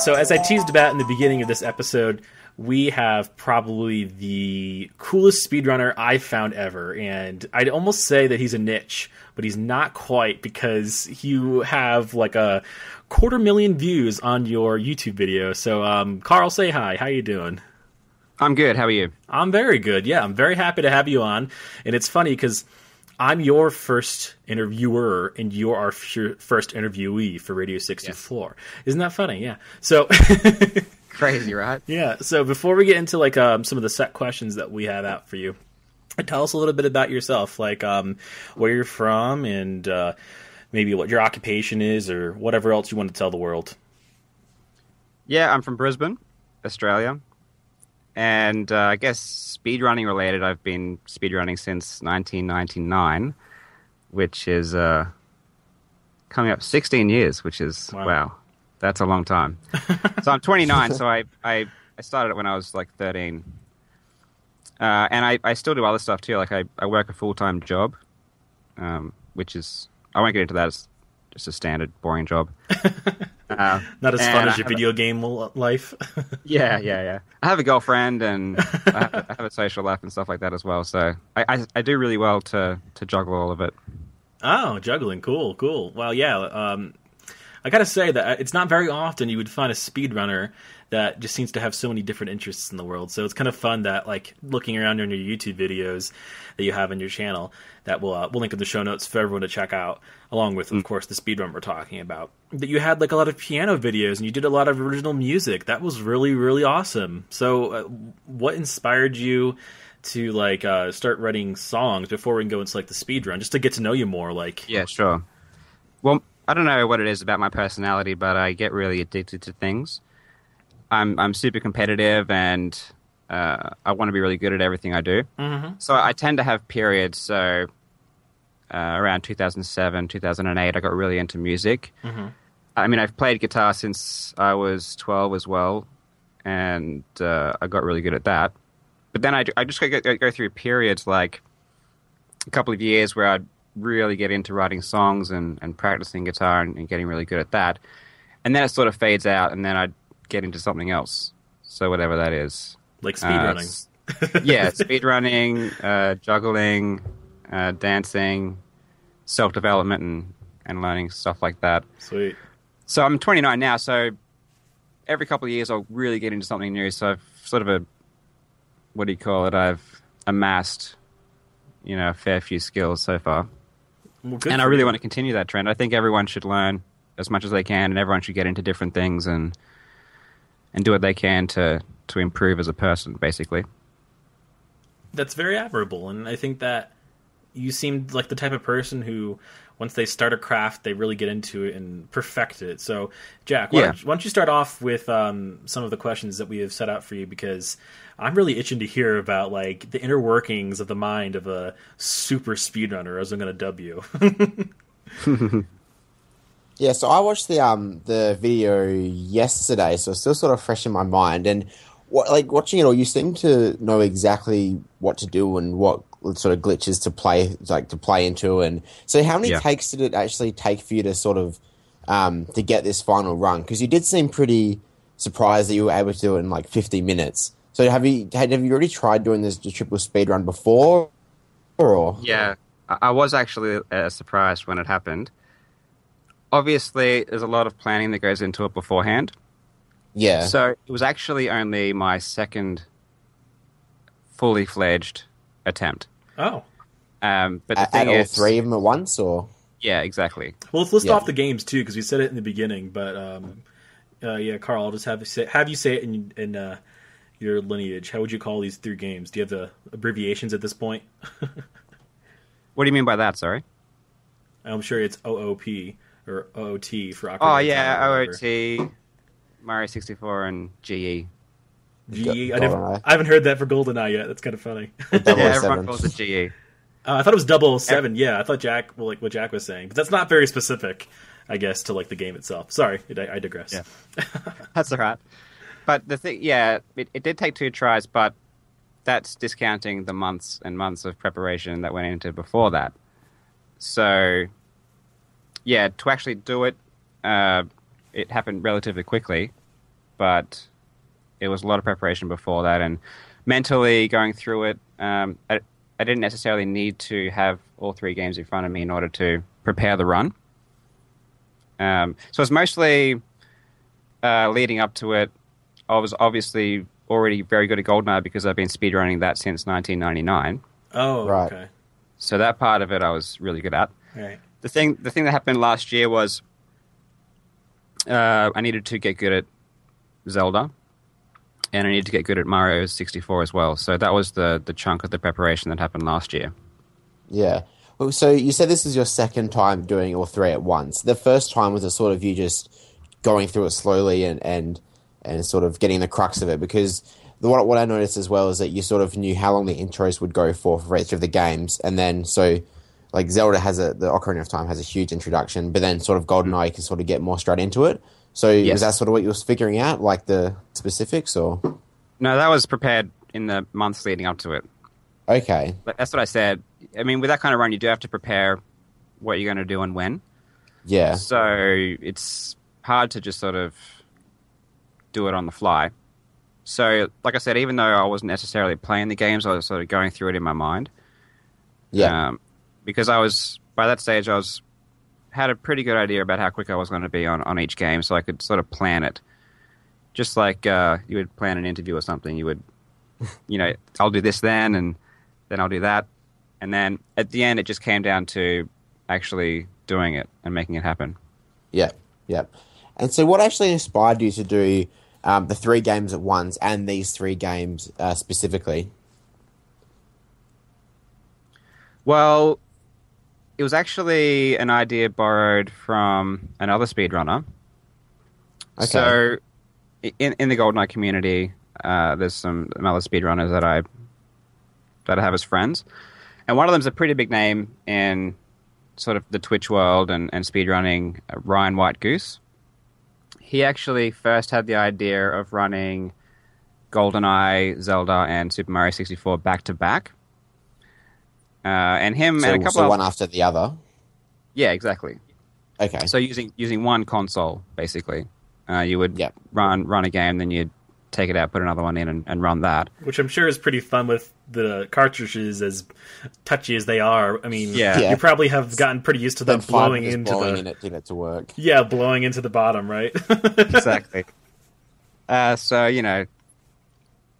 so as I teased about in the beginning of this episode, we have probably the coolest speedrunner I've found ever. And I'd almost say that he's a niche, but he's not quite because you have like a quarter million views on your YouTube video. So, um, Karl, say hi. How you doing? I'm good. How are you? I'm very good. Yeah, I'm very happy to have you on. And it's funny because I'm your first interviewer and you're our f- first interviewee for Radio 64. Yes. Isn't that funny? Yeah. So crazy, right? Yeah. So before we get into like um, some of the set questions that we have out for you, tell us a little bit about yourself, like um, where you're from and uh, maybe what your occupation is or whatever else you want to tell the world. Yeah, I'm from Brisbane, Australia. And uh, I guess speedrunning related, I've been speedrunning since 1999, which is uh, coming up 16 years, which is, wow, wow that's a long time. so I'm 29, so I, I, I started it when I was like 13. Uh, and I, I still do other stuff too. Like I, I work a full time job, um, which is, I won't get into that. It's just a standard, boring job. Uh, Not as fun as your video a, game life. yeah, yeah, yeah. I have a girlfriend and I have, I have, a social life and stuff like that as well. So I, I, I, do really well to, to juggle all of it. Oh, juggling. Cool, cool. Well, yeah. Um, I gotta say that uh, it's not very often you would find a speedrunner that just seems to have so many different interests in the world. So it's kind of fun that like looking around on your YouTube videos that you have on your channel that will uh, we'll link in the show notes for everyone to check out, along with of mm. course the speedrun we're talking about. That you had like a lot of piano videos and you did a lot of original music. That was really really awesome. So uh, what inspired you? To like uh, start writing songs before we can go into like the speed run, just to get to know you more. Like, yeah, sure. Well, I don't know what it is about my personality, but I get really addicted to things. I'm I'm super competitive and uh, I want to be really good at everything I do. Mm-hmm. So I tend to have periods. So uh, around 2007, 2008, I got really into music. Mm-hmm. I mean, I've played guitar since I was 12 as well, and uh, I got really good at that. But then I, I just go, go, go through periods like a couple of years where I'd really get into writing songs and, and practicing guitar and, and getting really good at that. And then it sort of fades out, and then I'd get into something else. So whatever that is, like speedrunning. Uh, yeah, speedrunning, uh, juggling, uh, dancing, self development, and and learning stuff like that. Sweet. So I'm 29 now. So every couple of years, I'll really get into something new. So I've sort of a what do you call it? I've amassed, you know, a fair few skills so far. Well, and I really you. want to continue that trend. I think everyone should learn as much as they can, and everyone should get into different things and and do what they can to to improve as a person, basically. That's very admirable, and I think that you seem like the type of person who, once they start a craft, they really get into it and perfect it. So, Jack, why, yeah. don't, why don't you start off with um, some of the questions that we have set out for you? Because I'm really itching to hear about like the inner workings of the mind of a super speedrunner, as I'm going to dub you. Yeah, so I watched the um the video yesterday, so it's still sort of fresh in my mind. And what, like watching it all, you seem to know exactly what to do and what sort of glitches to play like to play into. And so, how many yeah. takes did it actually take for you to sort of um to get this final run? Because you did seem pretty surprised that you were able to do it in like 50 minutes. So have you had have you already tried doing this triple speed run before? Or yeah, I was actually uh, surprised when it happened obviously there's a lot of planning that goes into it beforehand. Yeah. So it was actually only my second fully fledged attempt. Oh. Um, but the at, thing at is, all three of them at once, or yeah, exactly. Well, let's list yeah. off the games too, because we said it in the beginning. But um, uh, yeah, Karl, I'll just have you say have you say it in, in uh, your lineage. How would you call these three games? Do you have the abbreviations at this point? what do you mean by that? Sorry. I'm sure it's OOP or OT for Ocarina Oh yeah, OOT, Mario 64, and GE. GE. I, never, I haven't heard that for GoldenEye yet. That's kind of funny. yeah, everyone calls it GE. Uh, I thought it was double seven. Yeah, I thought Jack, well, like what Jack was saying, but that's not very specific, I guess, to like the game itself. Sorry, I, I digress. Yeah, that's all right. But the thing, yeah, it, it did take two tries, but that's discounting the months and months of preparation that went into before that. So yeah, to actually do it, uh, it happened relatively quickly. but it was a lot of preparation before that, and mentally going through it. Um, I, I didn't necessarily need to have all three games in front of me in order to prepare the run. Um, so it's mostly uh, leading up to it. I was obviously already very good at GoldenEye because I've been speedrunning that since 1999. Oh, Right. okay. So that part of it I was really good at. Right. The thing, the thing that happened last year was uh, I needed to get good at Zelda, and I needed to get good at Mario 64 as well. So that was the the chunk of the preparation that happened last year. Yeah. Well, So you said this is your second time doing all three at once. The first time was a sort of you just going through it slowly and and and sort of getting the crux of it because the, what what I noticed as well is that you sort of knew how long the intros would go for for each of the games, and then so like Zelda has a the Ocarina of Time has a huge introduction, but then sort of GoldenEye you can sort of get more straight into it. So Yes. was that sort of what you was figuring out, like the specifics, or No, that was prepared in the months leading up to it. okay, But that's what I said. I mean, with that kind of run, you do have to prepare what you're going to do and when. yeah, So it's hard to just sort of do it on the fly. So, like I said, even though I wasn't necessarily playing the games, I was sort of going through it in my mind. yeah, Um, because I was by that stage, I was had a pretty good idea about how quick I was going to be on, on each game, so I could sort of plan it. Just like uh, you would plan an interview or something, you would, you know, I'll do this then, and then I'll do that, and then at the end, it just came down to actually doing it and making it happen. Yeah, yeah. And so, what actually inspired you to do um, the three games at once and these three games uh, specifically? Well, it was actually an idea borrowed from another speedrunner. Okay. So, in in the GoldenEye community, uh, there's some other speedrunners that I that I have as friends, and one of them's a pretty big name in sort of the Twitch world and, and speedrunning. Uh, Ryan White Goose. He actually first had the idea of running GoldenEye, Zelda, and Super Mario 64 back to back. Uh, and him so, and a couple so of one after the other. yeah, exactly. Okay. So using using one console basically, uh, you would Yep. run run a game, then you'd take it out, put another one in, and, and run that. Which I'm sure is pretty fun with the cartridges as touchy as they are. I mean, Yeah. Yeah. you probably have gotten pretty used to them blowing into blowing the in it to it to work. yeah, blowing into the bottom, right? exactly. Uh, so you know,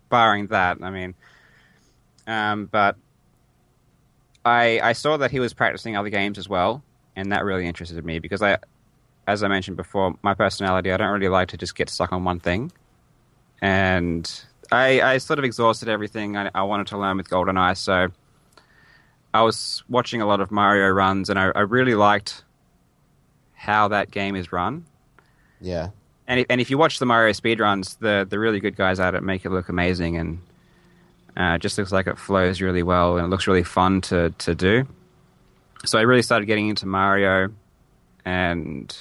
barring that, I mean, um, but I I saw that he was practicing other games as well, and that really interested me because I, as I mentioned before, my personality I don't really like to just get stuck on one thing, and I I sort of exhausted everything I, I wanted to learn with GoldenEye, so. I was watching a lot of Mario runs, and I, I really liked how that game is run. Yeah. And if, and if you watch the Mario speedruns, the the really good guys at it make it look amazing, and uh, it just looks like it flows really well, and it looks really fun to to do. So I really started getting into Mario, and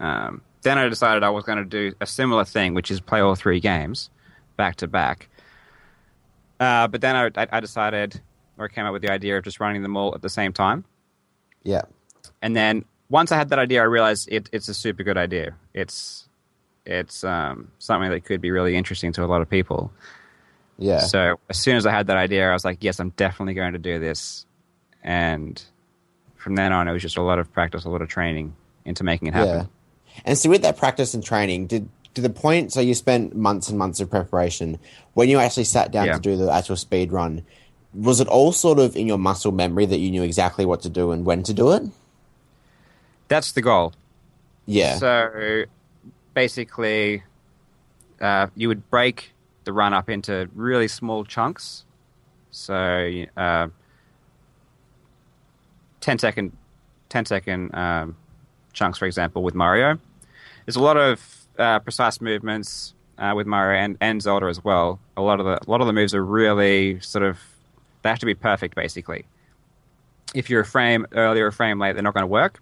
um, then I decided I was going to do a similar thing, which is play all three games back to back. Uh, but then I, I, decided, or I came up with the idea of just running them all at the same time. Yeah. And then once I had that idea, I realized it, it's a super good idea. It's it's um, something that could be really interesting to a lot of people. Yeah. So as soon as I had that idea, I was like, yes, I'm definitely going to do this. And from then on, it was just a lot of practice, a lot of training into making it happen. Yeah. And so with that practice and training, did to the point so you spent months and months of preparation, when you actually sat down Yeah. to do the actual speed run, was it all sort of in your muscle memory that you knew exactly what to do and when to do it? That's the goal. Yeah. So basically, uh, you would break the run up into really small chunks. So uh, 10 second, 10 second um, chunks, for example, with Mario. There's a lot of uh, precise movements uh, with Mario and, and Zelda as well. A lot of the a lot of the moves are really sort of they have to be perfect, basically. If you're a frame early or a frame late, they're not going to work.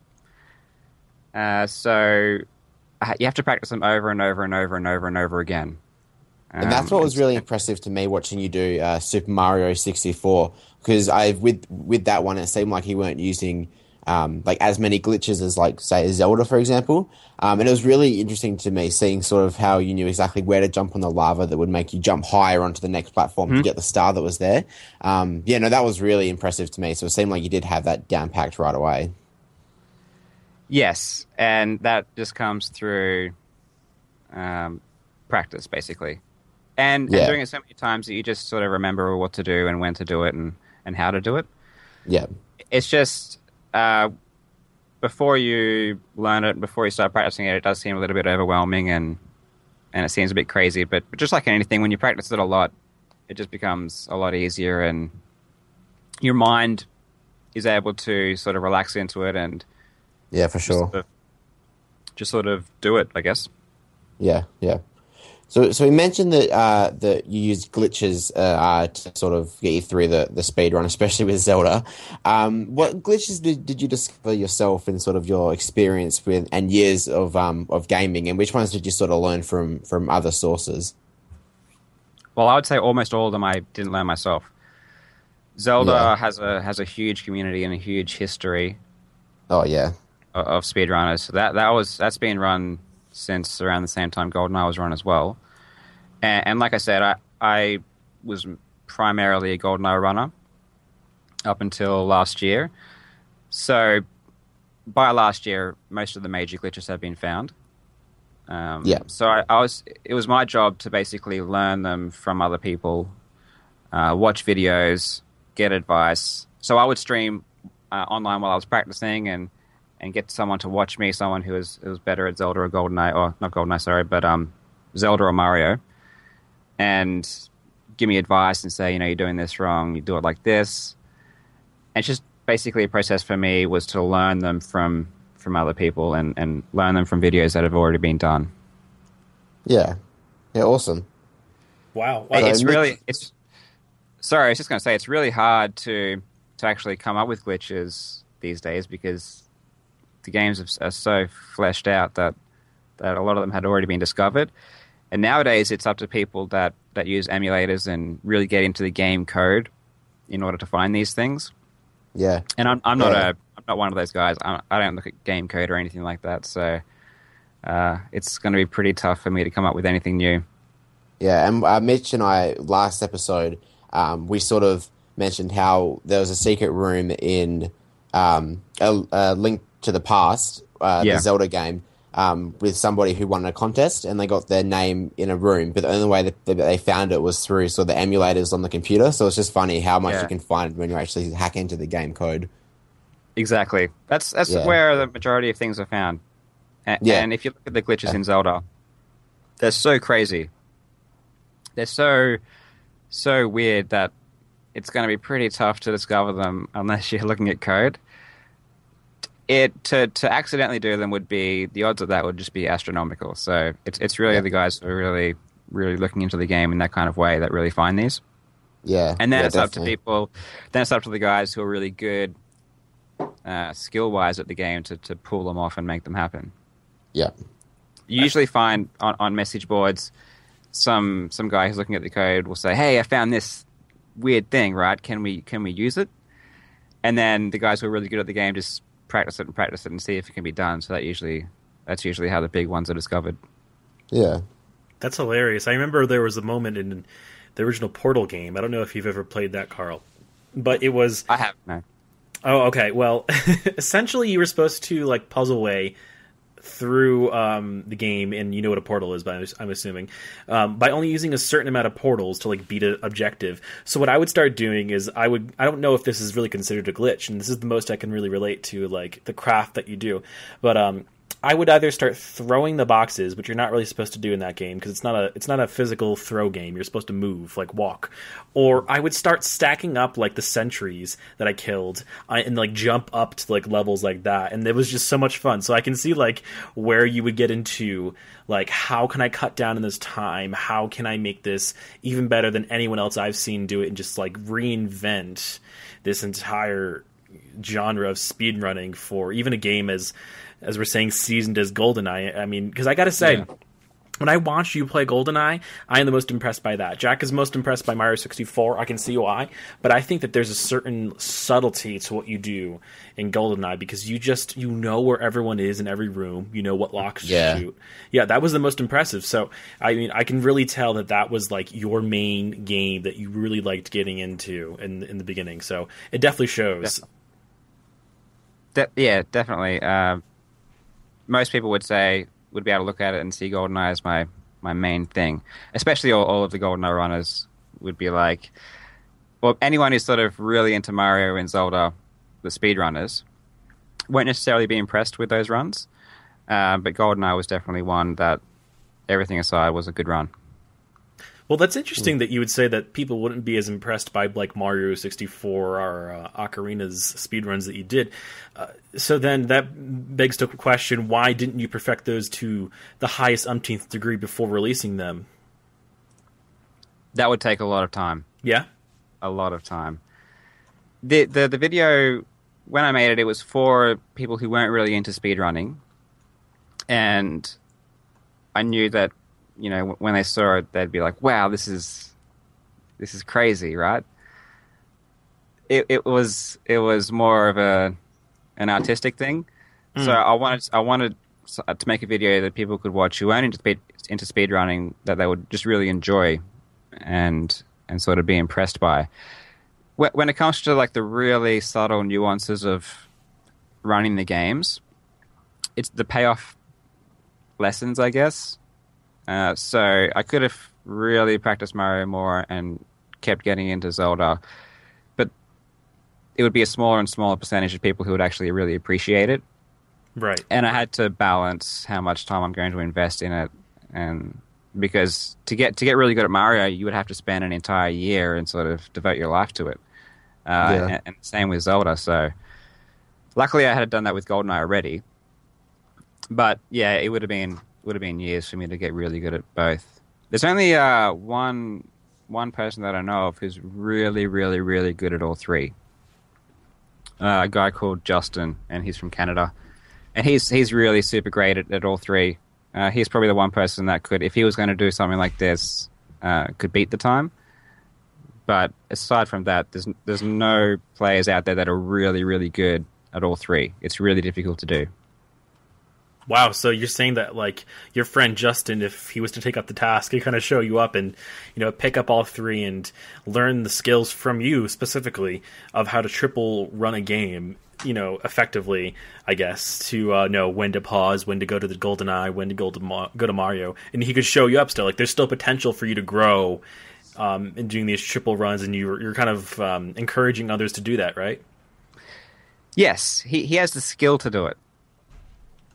Uh, so uh, you have to practice them over and over and over and over and over again. And that's Um, what was really impressive to me watching you do uh, Super Mario 64 because I with with that one it seemed like you weren't using um, like as many glitches as like say Zelda, for example. Um, and it was really interesting to me seeing sort of how you knew exactly where to jump on the lava that would make you jump higher onto the next platform to get the star that was there. Um, yeah, no, that was really impressive to me. So it seemed like you did have that down packed right away. Yes, and that just comes through um, practice, basically, and, Yeah. and doing it so many times that you just sort of remember what to do and when to do it and, and how to do it. Yeah, It's just uh, before you learn it, before you start practicing it, it does seem a little bit overwhelming and and it seems a bit crazy. But, but just like anything, when you practice it a lot, it just becomes a lot easier, and your mind is able to sort of relax into it and yeah, for just sure. sort of, just sort of do it, I guess. Yeah, yeah. So, so we mentioned that uh, that you used glitches uh, uh, to sort of get you through the, the speed run, especially with Zelda. Um, what glitches did, did you discover yourself in sort of your experience with and years of um, of gaming, and which ones did you sort of learn from from other sources? Well, I would say almost all of them I didn't learn myself. Zelda Yeah. has a has a huge community and a huge history Oh yeah, of, of speedrunners. So that that was that's been run since around the same time GoldenEye was run as well. And, and like I said, I I was primarily a GoldenEye runner up until last year. So by last year, most of the major glitches have been found. Um, Yeah. So I, I was. It was my job to basically learn them from other people, uh, watch videos, get advice. So I would stream uh, online while I was practicing and and get someone to watch me, someone who was was better at Zelda or GoldenEye, or not GoldenEye, sorry, but um, Zelda or Mario, and give me advice and say, you know, you're doing this wrong. You do it like this. And it's just basically a process for me was to learn them from from other people and and learn them from videos that have already been done. yeah, yeah. Awesome. Wow. So it's Mitch- really it's sorry i was just going to say it's really hard to to actually come up with glitches these days because the games are so fleshed out that that a lot of them had already been discovered. And nowadays it's up to people that that use emulators and really get into the game code in order to find these things. Yeah, and i'm, I'm not Yeah. a i'm not one of those guys. I, I don't look at game code or anything like that. So uh, it's going to be pretty tough for me to come up with anything new. Yeah, and uh, Mitch and I last episode, um, we sort of mentioned how there was a secret room in um, a, a Link to the Past, uh, Yeah. the Zelda game, um, with somebody who won a contest, and they got their name in a room. But the only way that they found it was through sort of the emulators on the computer. So it's just funny how much Yeah. you can find when you actually hack into the game code. Exactly. That's that's Yeah. where the majority of things are found. And, Yeah. and if you look at the glitches in Zelda, they're so crazy. They're so so weird that it's going to be pretty tough to discover them unless you're looking at code. It to to accidentally do them would be the odds of that would just be astronomical. So it's it's really Yeah. the guys who are really really looking into the game in that kind of way that really find these. Yeah, And then yeah, it's up to people. Then it's up to the guys who are really good, uh, skill wise at the game to, to pull them off and make them happen. Yeah, You usually find on, on message boards, some some guy who's looking at the code will say, "Hey, I found this weird thing. Right? Can we can we use it?" And then the guys who are really good at the game just practice it and practice it and see if it can be done. So that usually that's usually how the big ones are discovered. yeah, That's hilarious. I remember there was a moment in the original Portal game. I don't know if you've ever played that, Karl, but it was I have no. Oh, okay. Well, essentially, you were supposed to like puzzle way through um, the game, and you know what a portal is, but I'm, assuming um, by only using a certain amount of portals to like beat an objective. So what I would start doing is I would I don't know if this is really considered a glitch, and this is the most I can really relate to like the craft that you do, but um. I would either start throwing the boxes, which you're not really supposed to do in that game because it's not a it's not a physical throw game. You're supposed to move, like walk, or I would start stacking up like the sentries that I killed I, and like jump up to like levels like that, and it was just so much fun. So I can see like where you would get into like how can I cut down in this time? How can I make this even better than anyone else I've seen do it, and just like reinvent this entire genre of speedrunning for even a game as as we're saying seasoned as GoldenEye. I mean, because I got to say. Yeah. when I watch you play GoldenEye, I am the most impressed by that. Jack is most impressed by Mario 64. I can see why, but I think that there's a certain subtlety to what you do in GoldenEye because you just you know where everyone is in every room. You know what locks Yeah. to shoot. Yeah, that was the most impressive. So I mean, I can really tell that that was like your main game that you really liked getting into in in the beginning. So it definitely shows. De- yeah, definitely. Uh, most people would say would be able to look at it and see GoldenEye as my my main thing. Especially all, all of the GoldenEye runners would be like, well, anyone who's sort of really into Mario and Zelda, the speedrunners, won't necessarily be impressed with those runs. Uh, but GoldenEye was definitely one that, everything aside, was a good run. Well, that's interesting that you would say that people wouldn't be as impressed by like Mario 64 or uh, Ocarina's speedruns that you did. Uh, so then that begs the question: Why didn't you perfect those to the highest umpteenth degree before releasing them? That would take a lot of time. Yeah, a lot of time. The the the video when I made it, it was for people who weren't really into speedrunning, and I knew that you know when they saw it, they'd be like, "Wow, this is this is crazy," right? It it was it was more of a an artistic thing. Mm. So I wanted I wanted uh, to make a video that people could watch who weren't into speed into speedrunning that they would just really enjoy and and sort of be impressed by. When it comes to like the really subtle nuances of running the games, it's the payoff lessons, I guess. Uh, so I could have really practiced Mario more and kept getting into Zelda, but it would be a smaller and smaller percentage of people who would actually really appreciate it right. and I had to balance how much time I'm going to invest in it, and because to get to get really good at Mario, you would have to spend an entire year and sort of devote your life to it. Uh, Yeah. and, and same with Zelda. So, luckily, I had done that with GoldenEye already. But yeah, it would have been would have been years for me to get really good at both. There's only uh, one one person that I know of who's really, really, really good at all three. Uh, a guy called Justin, and he's from Canada and he's he's really super great at, at all three. Uh, he's probably the one person that could, if he was going to do something like this, uh, could beat the time. But aside from that, there's there's no players out there that are really really good at all three. It's really difficult to do. Wow. So you're saying that like your friend Justin, if he was to take up the task, he kind of show you up and you know pick up all three and learn the skills from you specifically of how to triple run a game. You know, effectively, I guess, to uh, know when to pause, when to go to the golden eye, when to go to Ma- go to Mario, and he could show you up still. Like, there's still potential for you to grow um, in doing these triple runs, and you're you're kind of um, encouraging others to do that, right? Yes, he he has the skill to do it,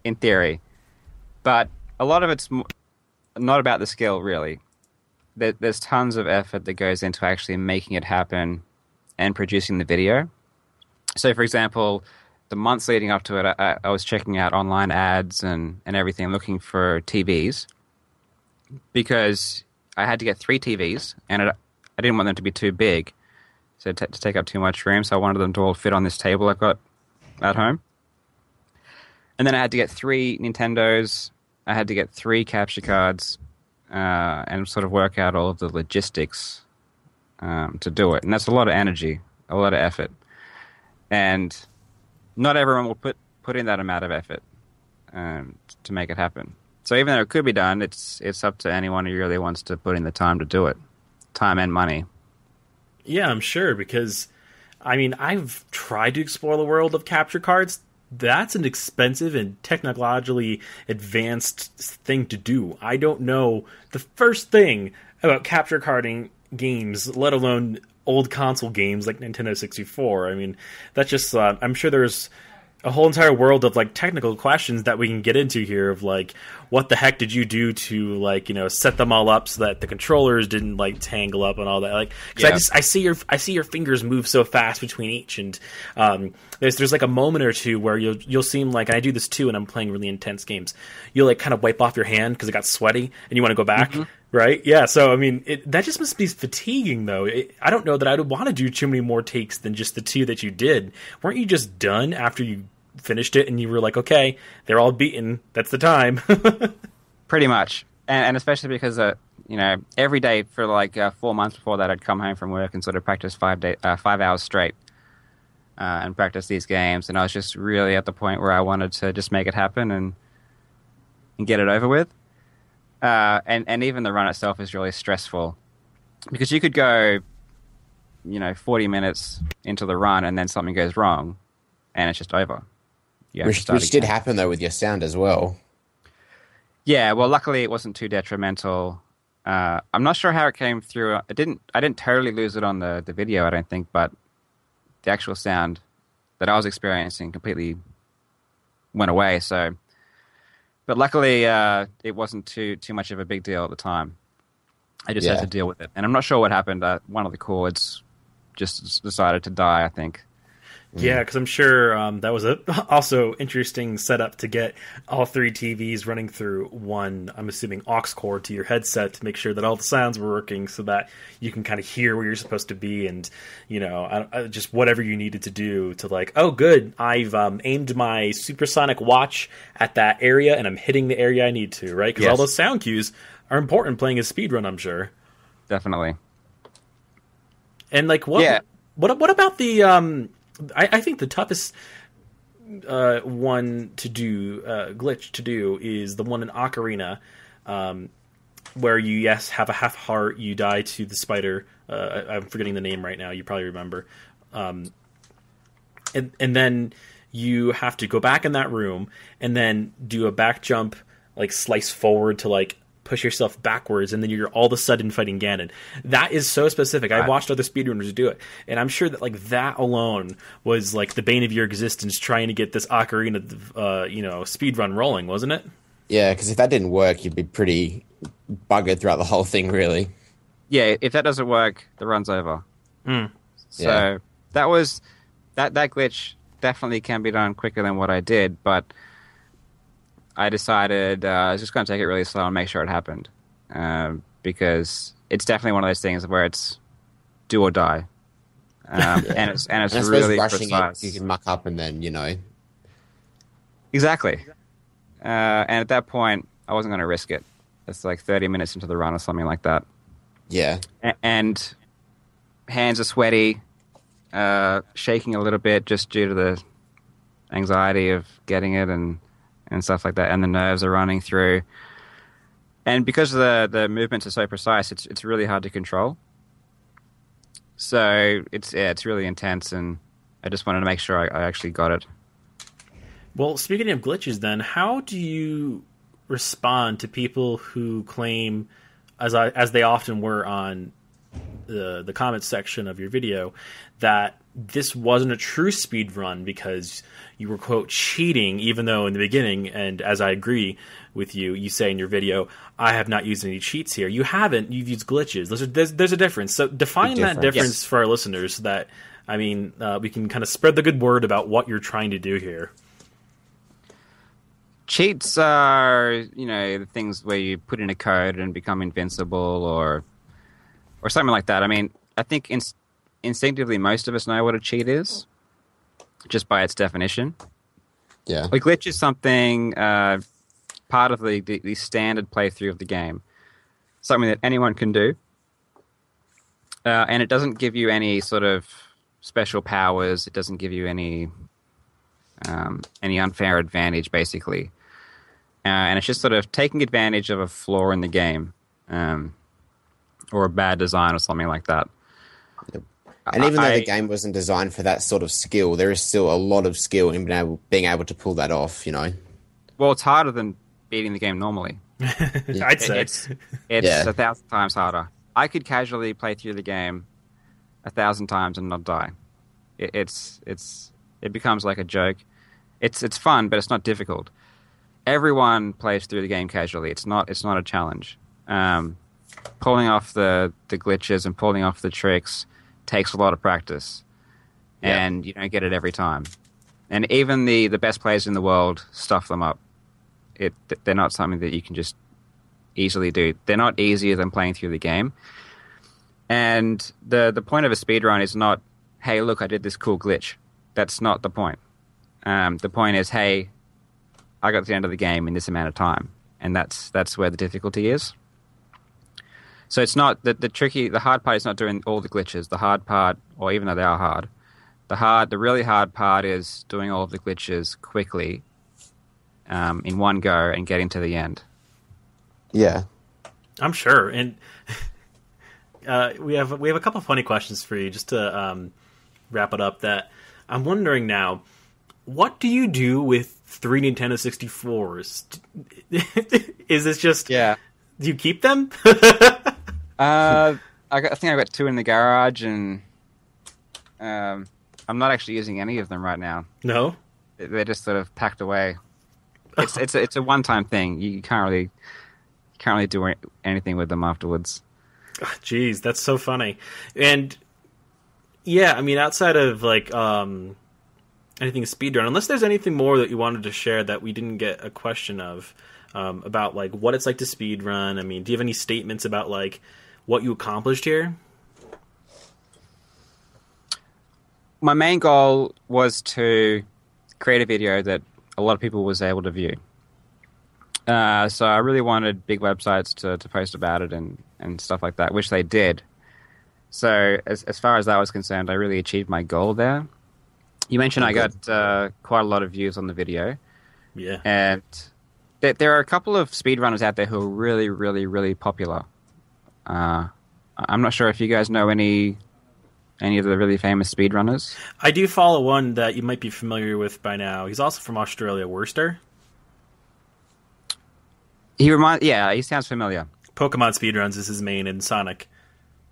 in theory, but a lot of it's not about the skill really. There, there's tons of effort that goes into actually making it happen and producing the video. So, for example, the months leading up to it, I, I was checking out online ads and, and everything, looking for TVs because I had to get three TVs, and it, I didn't want them to be too big, so t- to take up too much room. So I wanted them to all fit on this table I've got at home. And then I had to get three Nintendos. I had to get three capture cards, uh, and sort of work out all of the logistics um, to do it. And that's a lot of energy, a lot of effort, and not everyone will put put in that amount of effort um, to make it happen. So even though it could be done, it's it's up to anyone who really wants to put in the time to do it, time and money. Yeah, I'm sure because I mean, I've tried to explore the world of capture cards. That's an expensive and technologically advanced thing to do. I don't know the first thing about capture carding games, let alone old console games like Nintendo 64. I mean, that's just uh, I'm sure there's a whole entire world of like technical questions that we can get into here of like what the heck did you do to like you know set them all up so that the controllers didn't like tangle up and all that like because I just I see your I see your fingers move so fast between each and um, there's there's like a moment or two where you'll you'll seem like and I do this too and I'm playing really intense games you'll like kind of wipe off your hand because it got sweaty and you want to go back right? Yeah so I mean it, that just must be fatiguing though. It, I don't know that I would want to do too many more takes than just the two that you did. Weren't you just done after you finished it and you were like okay they're all beaten that's the time Pretty much. and, and especially because uh, you know every day for like uh, four months before that, I'd come home from work and sort of practice five day uh, five hours straight. Uh, and practice these games, and I was just really at the point where I wanted to just make it happen and and get it over with. Uh, and and even the run itself is really stressful because you could go, you know, forty minutes into the run and then something goes wrong, and it's just over. To Which, which did happen though with your sound as well. Yeah, well, luckily it wasn't too detrimental. Uh, I'm not sure how it came through. I didn't. I didn't totally lose it on the, the video. I don't think, but the actual sound that I was experiencing completely went away. So, but luckily uh, it wasn't too too much of a big deal at the time. I just Yeah. had to deal with it, and I'm not sure what happened. Uh, one of the cords just decided to die. I think. Yeah, because I'm sure um, that was a also interesting setup to get all three TVs running through one. I'm assuming aux cord to your headset to make sure that all the sounds were working, so that you can kind of hear where you're supposed to be, and you know, I, I, just whatever you needed to do to like, oh, good, I've um, aimed my supersonic watch at that area, and I'm hitting the area I need to, right? Because all those sound cues are important playing a speedrun, I'm sure. Definitely. And like what Yeah. what what about the um I, I think the toughest uh one to do uh glitch to do is the one in Ocarina um where you yes have a half heart you die to the spider uh I, I'm forgetting the name right now you probably remember um and and then you have to go back in that room and then do a back jump like slice forward to like push yourself backwards and then you're all of a sudden fighting Ganon. That is so specific. I Right. watched other speedrunners do it and I'm sure that like that alone was like the bane of your existence trying to get this Ocarina uh you know speedrun rolling, wasn't it? Yeah, because if that didn't work, you'd be pretty buggered throughout the whole thing, really. yeah, if that doesn't work, the run's over. Mm. So Yeah. that was that that glitch definitely can be done quicker than what I did, but I decided uh, I was just going to take it really slow and make sure it happened um, because it's definitely one of those things where it's do or die, um, and it's and it's And really rushing precise. it, you can muck up and then, you know. Exactly. Uh, and at that point, I wasn't going to risk it. It's like 30 minutes into the run or something like that. Yeah. A- and hands are sweaty, uh, shaking a little bit just due to the anxiety of getting it and, and stuff like that. And the nerves are running through. And because the, the movements are so precise, it's, it's really hard to control. So it's, yeah, it's really intense. And I just wanted to make sure I, I actually got it. Well, speaking of glitches, then how do you respond to people who claim, as I as they often were on the the comments section of your video, that this wasn't a true speed run because you were quote cheating, even though in the beginning, and as I agree with you, you say in your video, I have not used any cheats here. You haven't. You've used glitches. There's a, there's, there's a difference. So define that difference. difference Yes. for our listeners. So that I mean, uh, we can kind of spread the good word about what you're trying to do here. cheats are you know the things where you put in a code and become invincible or or something like that i mean i think inst- instinctively most of us know what a cheat is just by its definition Yeah. a glitch is something uh, part of the, the, the standard playthrough of the game something that anyone can do uh, and it doesn't give you any sort of special powers it doesn't give you any um, any unfair advantage, basically. Uh, and it's just sort of taking advantage of a flaw in the game, um, or a bad design, or something like that. And even though I- the game wasn't designed for that sort of skill, there is still a lot of skill in being able, being able to pull that off, you know? Well, it's harder than beating the game normally. I'd say. It's it's Yeah. a thousand times harder. I could casually play through the game a thousand times and not die. It, it's it's it becomes like a joke. It's it's fun, but it's not difficult. Everyone plays through the game casually. It's not it's not a challenge. Um, pulling off the the glitches and pulling off the tricks takes a lot of practice, Yeah. and you don't get it every time. And even the the best players in the world stuff them up. It they're not something that you can just easily do. They're not easier than playing through the game. And the the point of a speedrun is not, hey, look, I did this cool glitch. That's not the point. Um, the point is, hey, I got to the end of the game in this amount of time, and that's that's where the difficulty is. So it's not the the tricky. The hard part is not doing all the glitches. The hard part, or even though they are hard, the hard, the really hard part is doing all of the glitches quickly, um, in one go, and getting to the end. Yeah. I'm sure. And uh, we have we have a couple of funny questions for you just to um, wrap it up. That I'm wondering now, what do you do with three Nintendo 64s? Is this just Yeah. do you keep them? Uh, I, got, I think I've got two in the garage, and um, I'm not actually using any of them right now. no. They're just sort of packed away. It's it's a, it's a one time thing. You can't really can't really do anything with them afterwards. Jeez, that's so funny. And yeah, I mean, outside of like um, anything speedrun, unless there's anything more that you wanted to share that we didn't get a question of um, about like what it's like to speedrun. I mean, do you have any statements about like what you accomplished here? My main goal was to create a video that a lot of people was able to view. Uh, so I really wanted big websites to, to post about it and, and stuff like that, which they did. So as as far as that was concerned, I really achieved my goal there. You mentioned I got uh, quite a lot of views on the video, Yeah. and th- there are a couple of speedrunners out there who are really, really, really popular. Uh, I'm not sure if you guys know any any of the really famous speedrunners. I do follow one that you might be familiar with by now. He's also from Australia, Werster. He remind, yeah, he sounds familiar. Pokemon speedruns is his main in Sonic.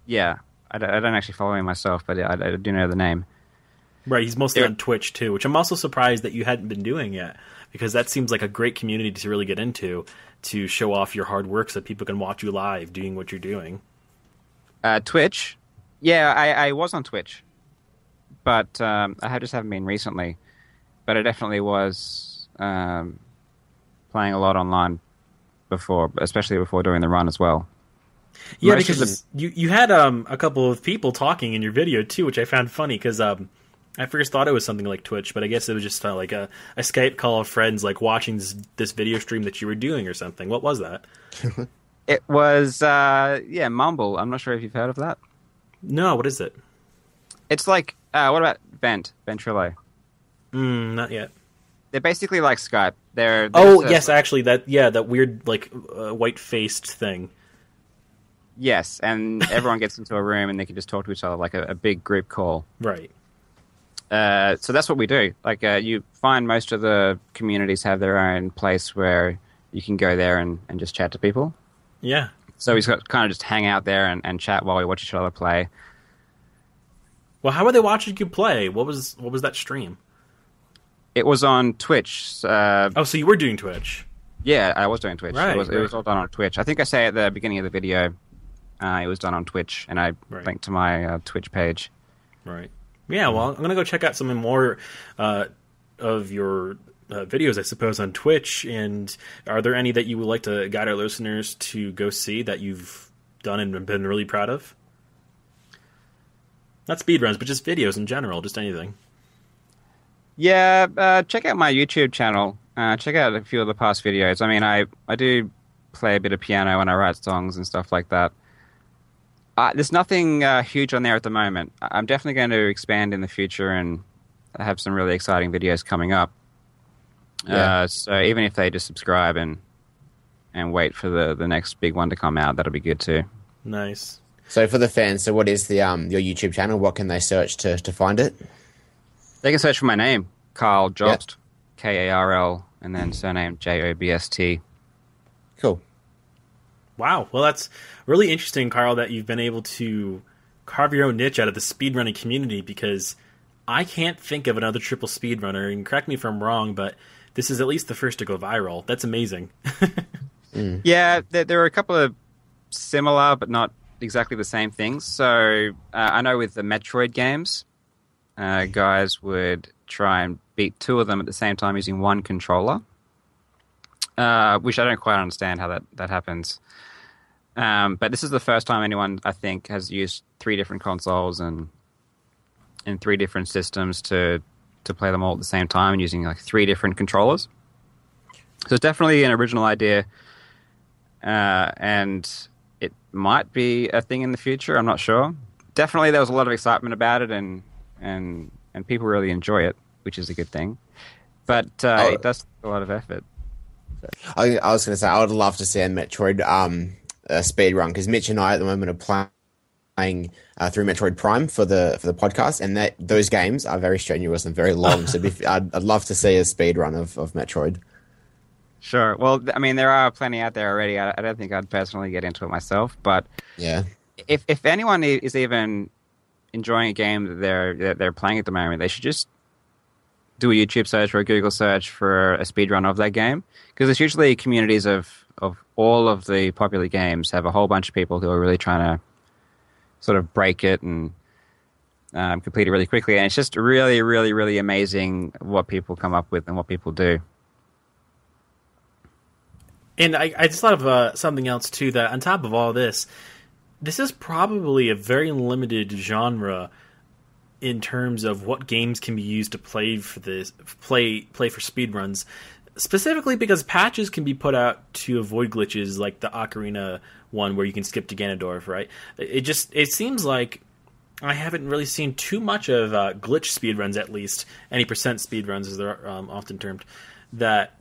Yeah, I don't, actually follow him myself, but I, I do know the name. Right, he's mostly Yeah. on Twitch too, which I'm also surprised that you hadn't been doing yet, because that seems like a great community to really get into to show off your hard work so people can watch you live doing what you're doing. Uh, Twitch, yeah, I, I was on Twitch, but um, I just haven't been recently. But I definitely was um, playing a lot online before, especially before doing the run as well. Yeah, Most because you you had um a couple of people talking in your video too, which I found funny because um I first thought it was something like Twitch, but I guess it was just uh, like a, a Skype call of friends like watching this, this video stream that you were doing or something. What was that? It was, uh, yeah, Mumble. I'm not sure if you've heard of that. No, what is it? It's like, uh, what about Vent, Ventrilo? Mm, not yet. They're basically like Skype. They're, Oh there's a- yes, actually that yeah that weird like uh, white faced thing. yes, and everyone gets into a room and they can just talk to each other like a, a big group call. Right. Uh, so that's what we do. Like, uh, you find most of the communities have their own place where you can go there and, and just chat to people. Yeah. So we just kind of just hang out there and, and chat while we watch each other play. Well, how were they watching you play? What was what was that stream? It was on Twitch. Uh, Oh, so you were doing Twitch. yeah, I was doing Twitch. Right, it, was, it was all done on Twitch. I think I say at the beginning of the video, uh, it was done on Twitch, and I Right. linked to my uh, Twitch page. Right. Yeah. Well, I'm gonna go check out some more uh, of your uh, videos, I suppose, on Twitch. And are there any that you would like to guide our listeners to go see that you've done and been really proud of? Not speedruns, but just videos in general, just anything. Yeah, uh, check out my YouTube channel. Uh, check out a few of the past videos. I mean, I, I do play a bit of piano and I write songs and stuff like that. Uh, there's nothing uh, huge on there at the moment. I- I'm definitely going to expand in the future and have some really exciting videos coming up. Yeah. Uh, so even if they just subscribe and and wait for the, the next big one to come out, that'll be good too. Nice. So for the fans, so what is the um your YouTube channel? What can they search to to find it? They can search for my name, Karl Jobst, K A R L, and then surname J O B S T. Cool. Wow. Well, that's really interesting, Karl, that you've been able to carve your own niche out of the speedrunning community because I can't think of another triple speedrunner, and correct me if I'm wrong, but this is at least the first to go viral. That's amazing. Yeah, there, there are a couple of similar but not exactly the same things. So uh, I know with the Metroid games, uh, guys would try and beat two of them at the same time using one controller, uh, which I don't quite understand how that, that happens. Um, but this is the first time anyone, I think, has used three different consoles and and three different systems to to play them all at the same time and using like three different controllers. So it's definitely an original idea uh, and it might be a thing in the future. I'm not sure. Definitely, there was a lot of excitement about it, and and and people really enjoy it, which is a good thing. But uh, Oh. it does a lot of effort. I, I was going to say I would love to see a Metroid um, uh, speed run because Mitch and I at the moment are playing uh, through Metroid Prime for the for the podcast, and that those games are very strenuous and very long. so be, I'd, I'd love to see a speed run of, of Metroid. Sure. Well, I mean, there are plenty out there already. I, I don't think I'd personally get into it myself, but Yeah, if if anyone is even enjoying a game that they're that they're playing at the moment, they should just do a YouTube search or a Google search for a speedrun of that game because it's usually communities of of all of the popular games have a whole bunch of people who are really trying to sort of break it and um, complete it really quickly, and it's just really, really, really amazing what people come up with and what people do. And I, I just thought of uh, something else too. That on top of all this, this is probably a very limited genre in terms of what games can be used to play for this play play for speedruns. Specifically because patches can be put out to avoid glitches like the Ocarina one where you can skip to Ganondorf, right? It just it seems like I haven't really seen too much of uh, glitch speedruns, at least any percent speedruns, as they're um, often termed, that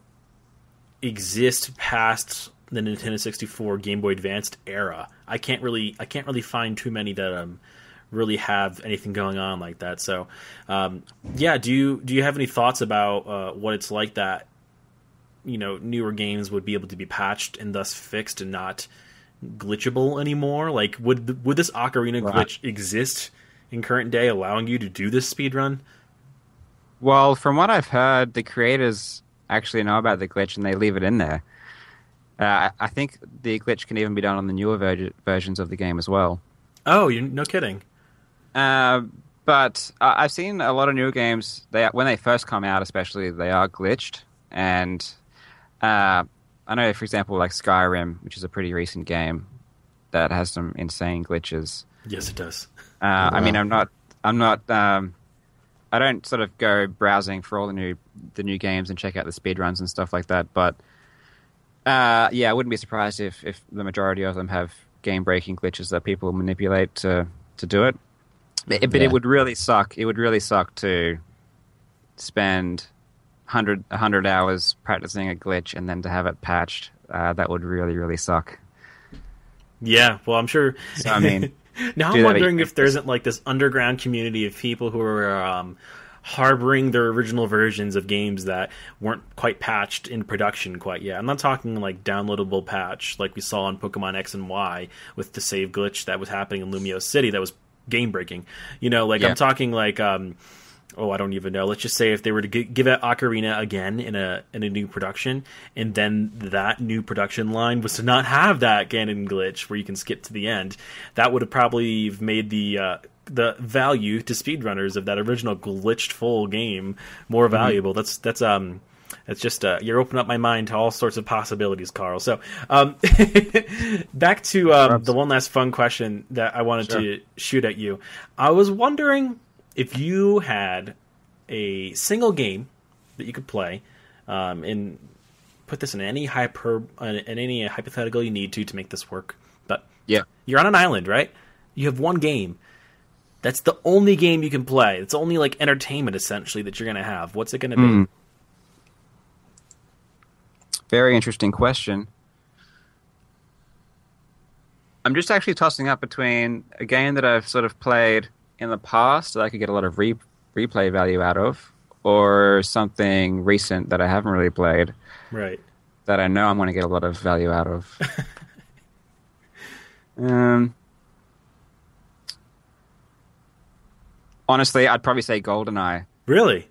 exist past the Nintendo 64 Game Boy Advanced era. I can't really I can't really find too many that um really have anything going on like that. So um, yeah, do you do you have any thoughts about uh, what it's like that you know newer games would be able to be patched and thus fixed and not glitchable anymore? Like would would this Ocarina Right. glitch exist in current day, allowing you to do this speed run? Well, from what I've heard, the creators actually know about the glitch and they leave it in there. Uh, I- think the glitch can even be done on the newer ver- versions of the game as well. Oh, you no kidding. Uh, but I- I've seen a lot of newer games. They when they first come out, especially, they are glitched. And uh, I know, for example, like Skyrim, which is a pretty recent game that has some insane glitches. Yes, it does. Uh, I mean, I'm not, I'm not, um, I don't sort of go browsing for all the new, the new games and check out the speed runs and stuff like that. But uh, yeah, I wouldn't be surprised if, if the majority of them have game breaking glitches that people manipulate to to do it. But, but Yeah. it would really suck. It would really suck to spend 100, 100 hours practicing a glitch and then to have it patched. Uh, that would really, really suck. Yeah, well, I'm sure. So, I mean, now I'm wondering if there isn't like this underground community of people who are um, harboring their original versions of games that weren't quite patched in production quite yet. I'm not talking like downloadable patch like we saw in Pokemon X and Y with the save glitch that was happening in Lumiose City that was game breaking. You know, like Yeah. I'm talking like um, oh, I don't even know. Let's just say if they were to gi- give out Ocarina again in a in a new production, and then that new production line was to not have that Ganon glitch where you can skip to the end, that would have probably made the uh, the value to speedrunners of that original glitched full game more valuable. That's that's um. It's just uh, you're opening up my mind to all sorts of possibilities, Karl. So, um, back to um, the one last fun question that I wanted to shoot at you. I was wondering if you had a single game that you could play, um, and put this in any hyper uh, in any hypothetical you need to to make this work. But yeah. you're on an island, right? You have one game. That's the only game you can play. It's only like entertainment essentially that you're gonna have. What's it gonna be? Hmm. Very interesting question. I'm just actually tossing up between a game that I've sort of played in the past that I could get a lot of re- replay value out of, or something recent that I haven't really played Right. that I know I'm going to get a lot of value out of. um, honestly, I'd probably say GoldenEye. Really?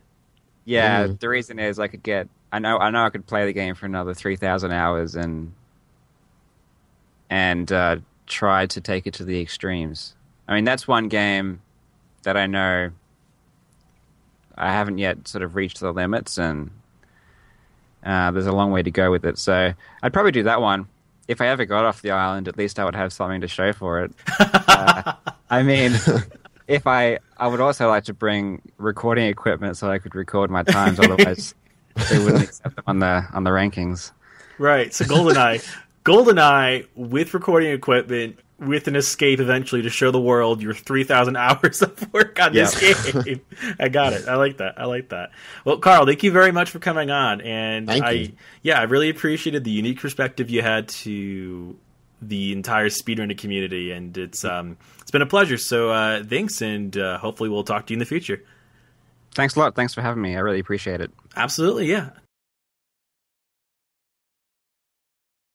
Yeah, Mhm. the reason is I could get I know I know I could play the game for another three thousand hours and and uh, try to take it to the extremes. I mean, that's one game that I know I haven't yet sort of reached the limits, and uh, there's a long way to go with it. So I'd probably do that one. If I ever got off the island, at least I would have something to show for it. Uh, I mean, if I I would also like to bring recording equipment so I could record my times. Otherwise, they wouldn't accept them on the on the rankings. Right. So GoldenEye. GoldenEye with recording equipment with an escape eventually to show the world your 3,000 hours of work on this game. I got it. I like that. I like that. Well, Karl, thank you very much for coming on. And Thank I, you. yeah, I really appreciated the unique perspective you had to the entire speedrunning community, and it's um, it's been a pleasure. So uh, thanks, and uh, hopefully we'll talk to you in the future. Thanks a lot. Thanks for having me. I really appreciate it. Absolutely, yeah.